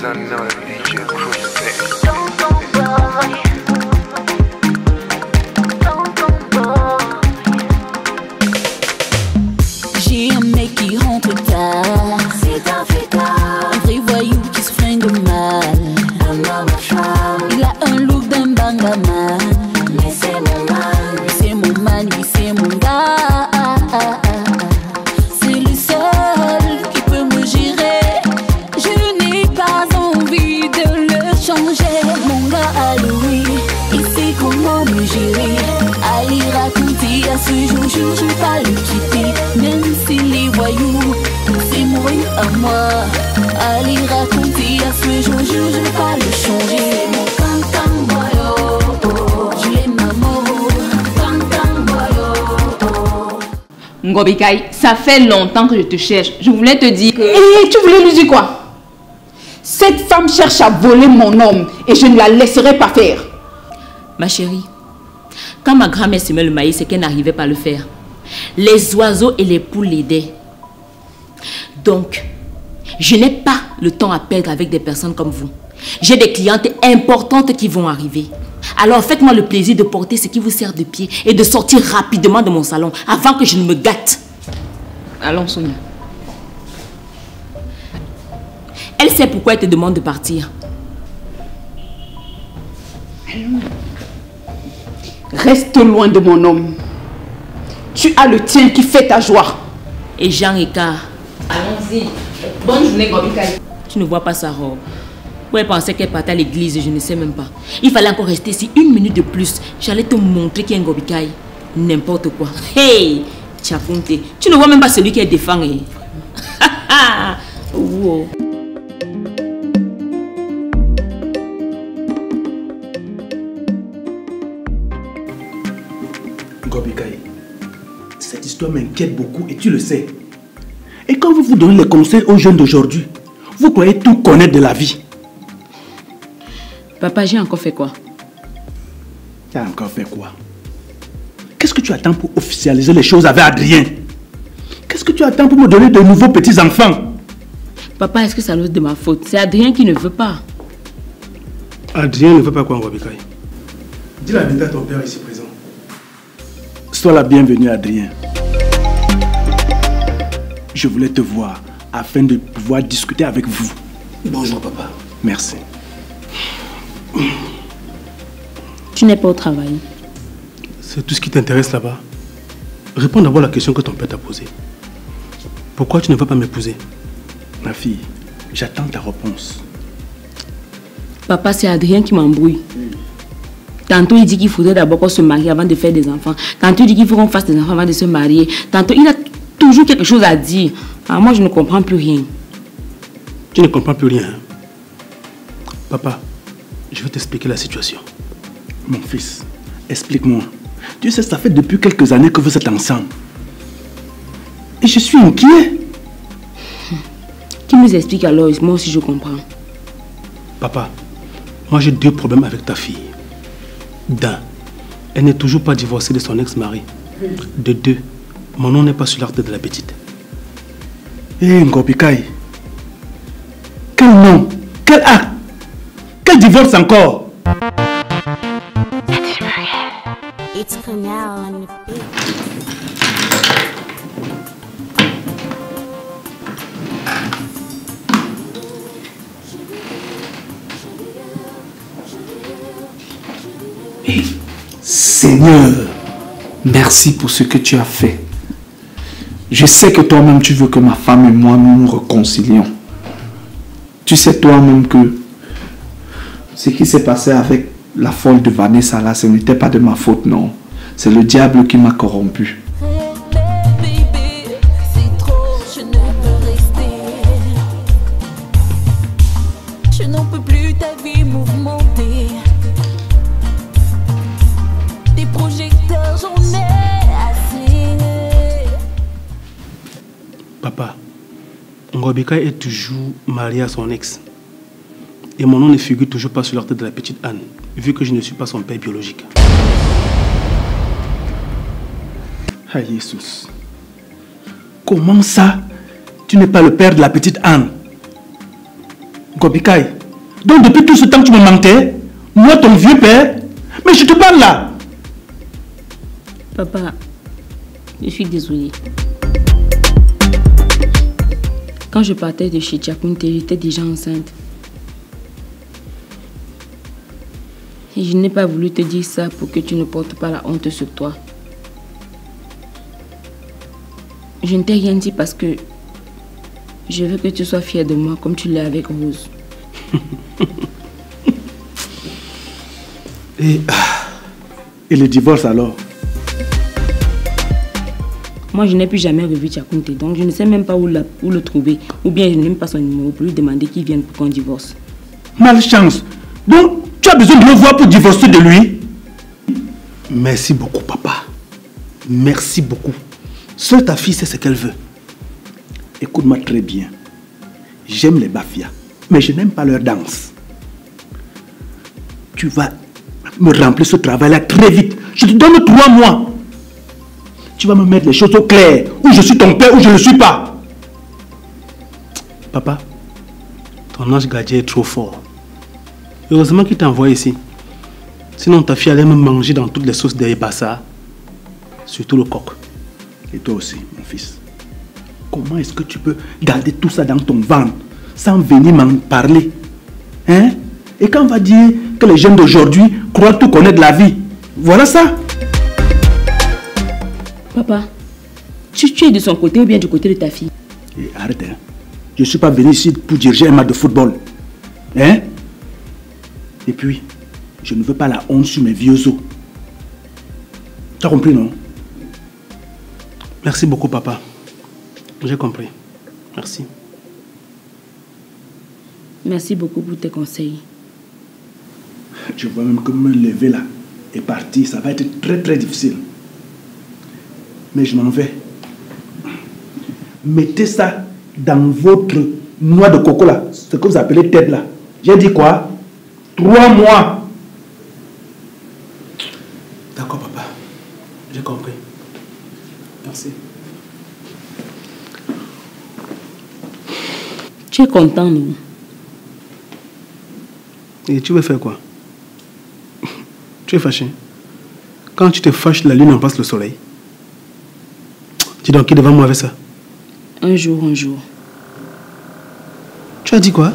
J'ai un mec qui rentre tard. C'est un fêtard, Un vrai voyou qui se fringue mal. Il a un look d'un bangaman. Ngobikai, ça fait longtemps que je te cherche. Je voulais te dire que... Et tu voulais lui dire quoi? Cette femme cherche à voler mon homme et je ne la laisserai pas faire. Ma chérie, quand ma grand-mère semait le maïs, c'est qu'elle n'arrivait pas à le faire. Les oiseaux et les poules l'aidaient. Donc, je n'ai pas le temps à perdre avec des personnes comme vous. J'ai des clientes importantes qui vont arriver. Alors faites-moi le plaisir de porter ce qui vous sert de pied et de sortir rapidement de mon salon avant que je ne me gâte. Allons, Sonia. Elle sait pourquoi elle te demande de partir. Reste loin de mon homme. Tu as le tien qui fait ta joie. Et Jean Écart, Allons-y. Bonne journée, Ngobikai. tu ne vois pas sa robe. Où elle pensait qu'elle partait à l'église, je ne sais même pas. Il fallait encore rester ici une minute de plus. J'allais te montrer qui est Ngobikai. N'importe quoi. Hey, Tchapunte, tu ne vois même pas celui qui est défend. eh. Wow. Gobikai, cette histoire m'inquiète beaucoup et tu le sais. Et quand vous vous donnez les conseils aux jeunes d'aujourd'hui, vous croyez tout connaître de la vie. Papa, j'ai encore fait quoi? Tu as encore fait quoi? Qu'est-ce que tu attends pour officialiser les choses avec Adrien? Qu'est-ce que tu attends pour me donner de nouveaux petits-enfants? Papa, est-ce que ça doit être de ma faute? C'est Adrien qui ne veut pas. Adrien ne veut pas quoi, Gobikai Dis la vérité à ton père ici présent. Sois la bienvenue, Adrien. Je voulais te voir afin de pouvoir discuter avec vous. Bonjour papa. Merci. Tu n'es pas au travail. C'est tout ce qui t'intéresse là-bas. Réponds d'abord à la question que ton père t'a posée. Pourquoi tu ne veux pas m'épouser? Ma fille, j'attends ta réponse. Papa, c'est Adrien qui m'embrouille. Tantôt, il dit qu'il faudrait d'abord qu'on se marie avant de faire des enfants. Tantôt, il dit qu'il faut qu'on fasse des enfants avant de se marier. Tantôt, il a toujours quelque chose à dire. Alors moi, je ne comprends plus rien. Tu ne comprends plus rien. hein? Papa, je vais t'expliquer la situation. Mon fils, explique-moi. Tu sais, ça fait depuis quelques années que vous êtes ensemble. Et je suis inquiet. Qui nous explique alors Moi aussi, je comprends. Papa, moi j'ai deux problèmes avec ta fille. D'un, elle n'est toujours pas divorcée de son ex-mari. De deux, mon nom n'est pas sur l'acte de la petite. Hé, Ngobikai. Quel nom Quel acte divorce encore It's Canal on the beat. Seigneur, merci pour ce que tu as fait. Je sais que toi-même tu veux que ma femme et moi nous nous réconcilions. Tu sais toi-même que ce qui s'est passé avec la folle de Vanessa là, ce n'était pas de ma faute, non. C'est le diable qui m'a corrompu. Bébé, c'est trop, je ne peux rester. Je n'en peux plus ta vie mouvementée. Des projecteurs, j'en ai assez. Papa, Ngobika est toujours marié à son ex. Et mon nom ne figure toujours pas sur l'acte de la petite Anne, vu que je ne suis pas son père biologique. Ah, Jesus. Comment ça Tu n'es pas le père de la petite Anne? Kobikai, donc depuis tout ce temps tu me mentais Moi, ton vieux père Mais je te parle là Papa, je suis désolée. Quand je partais de chez Tchakunte, j'étais déjà enceinte. Et je n'ai pas voulu te dire ça pour que tu ne portes pas la honte sur toi. Je ne t'ai rien dit parce que je veux que tu sois fière de moi comme tu l'es avec Rose. Et, et le divorce alors? Moi, je n'ai plus jamais revu Tchakunte, donc je ne sais même pas où, la- où le trouver. Ou bien je n'ai même pas son numéro pour lui demander qu'il vienne pour qu'on divorce. Malchance. Donc, tu as besoin de me voir pour divorcer de lui Merci beaucoup, papa. Merci beaucoup. Seule ta fille sait ce qu'elle veut. Écoute-moi très bien. J'aime les bafias, mais je n'aime pas leur danse. Tu vas me remplir ce travail-là très vite. Je te donne trois mois. Tu vas me mettre les choses au clair. Ou je suis ton père ou je ne le suis pas. Papa, ton ange gardien est trop fort. Heureusement qu'il t'a envoyé ici. Sinon, ta fille allait me manger dans toutes les sauces des. Surtout le coq. Et toi aussi, mon fils. Comment est-ce que tu peux garder tout ça dans ton ventre sans venir m'en parler? Hein? Et quand on va dire que les jeunes d'aujourd'hui croient tout connaître de la vie, voilà ça. Papa, tu, tu es de son côté ou bien du côté de ta fille? Et arrête, hein. Je ne suis pas venu ici pour diriger un match de football. Hein? Et puis, je ne veux pas la honte sur mes vieux os. Tu as compris, non? Merci beaucoup, papa. J'ai compris. Merci. Merci beaucoup pour tes conseils. Je vois même que me lever là et partir, ça va être très très difficile. Mais je m'en vais. Mettez ça dans votre noix de coco là, ce que vous appelez tête là. J'ai dit quoi? Trois mois. D'accord, papa. J'ai compris. Merci. Tu es content, non? Et tu veux faire quoi? Tu es fâché Quand tu te fâches, la lune embrasse le soleil. Dis donc, qui devant moi avec ça? Un jour, un jour. Tu as dit quoi?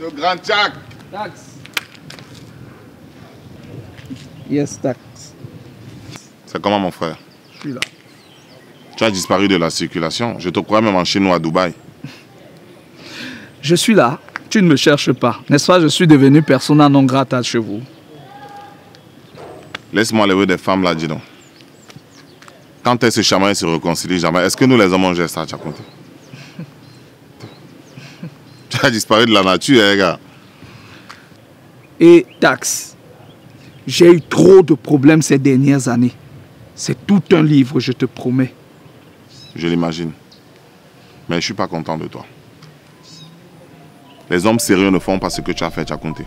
Le grand Jack. Tax. Yes, tax. C'est comment mon frère? Je suis là. Tu as disparu de la circulation. Je te crois même en Chine ou à Dubaï. Je suis là. Tu ne me cherches pas. N'est-ce pas, je suis devenu persona non grata chez vous. Laisse-moi les des femmes là, dis donc. Quand elles se chamaillent et se réconcilient jamais, est-ce que nous les hommes on gère ça, tu as disparu de la nature, hein, gars. Et tax. J'ai eu trop de problèmes ces dernières années. C'est tout un livre, je te promets. Je l'imagine. Mais je suis pas content de toi. Les hommes sérieux ne font pas ce que tu as fait, tu as compté.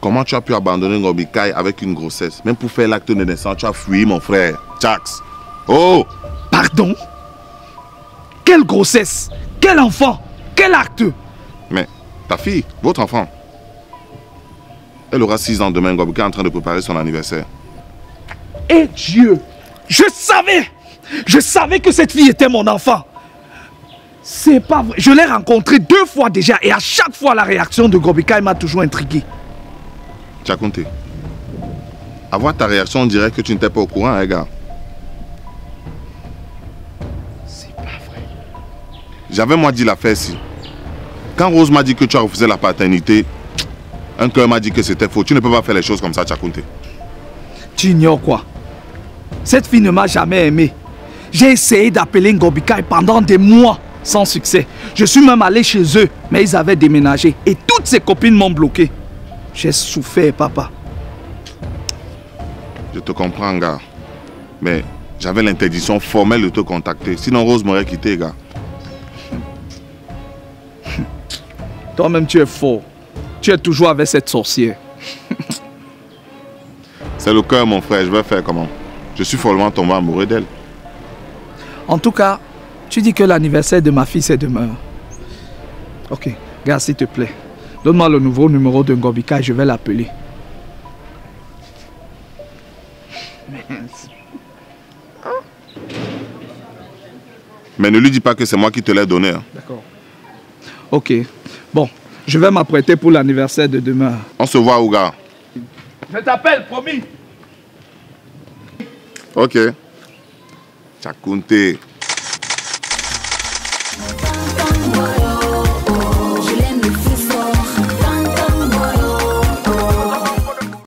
Comment tu as pu abandonner Ngobikai avec une grossesse? Même pour faire l'acte de naissance, tu as fui, mon frère. Jax. Oh Pardon? Quelle grossesse? Quel enfant? Quel acte? Mais ta fille, votre enfant, elle aura 6 ans demain. Ngobikai est en train de préparer son anniversaire. Et Dieu Je savais Je savais que cette fille était mon enfant C'est pas vrai. Je l'ai rencontrée deux fois déjà et à chaque fois la réaction de Gobikai m'a toujours intrigué. Tu as compté. À voir ta réaction, on dirait que tu n'étais pas au courant, hein, gars. J'avais moi dit l'affaire si. Quand Rose m'a dit que tu as refusé la paternité, un cœur m'a dit que c'était faux. Tu ne peux pas faire les choses comme ça, compté. Tu ignores quoi? Cette fille ne m'a jamais aimé. J'ai essayé d'appeler Ngobikai pendant des mois sans succès. Je suis même allé chez eux, mais ils avaient déménagé et toutes ses copines m'ont bloqué. J'ai souffert, papa. Je te comprends, gars. Mais j'avais l'interdiction formelle de te contacter. Sinon, Rose m'aurait quitté, gars. Toi-même, tu es faux. Tu es toujours avec cette sorcière. C'est le cœur, mon frère. Je vais faire comment? Je suis follement tombé amoureux d'elle. En tout cas, tu dis que l'anniversaire de ma fille, c'est demain. Ok, gars, s'il te plaît. Donne-moi le nouveau numéro de Ngobika et je vais l'appeler. Mais ne lui dis pas que c'est moi qui te l'ai donné. hein. D'accord. Ok. Bon, je vais m'apprêter pour l'anniversaire de demain. On se voit où, gars Je t'appelle, promis. Ok. Compté.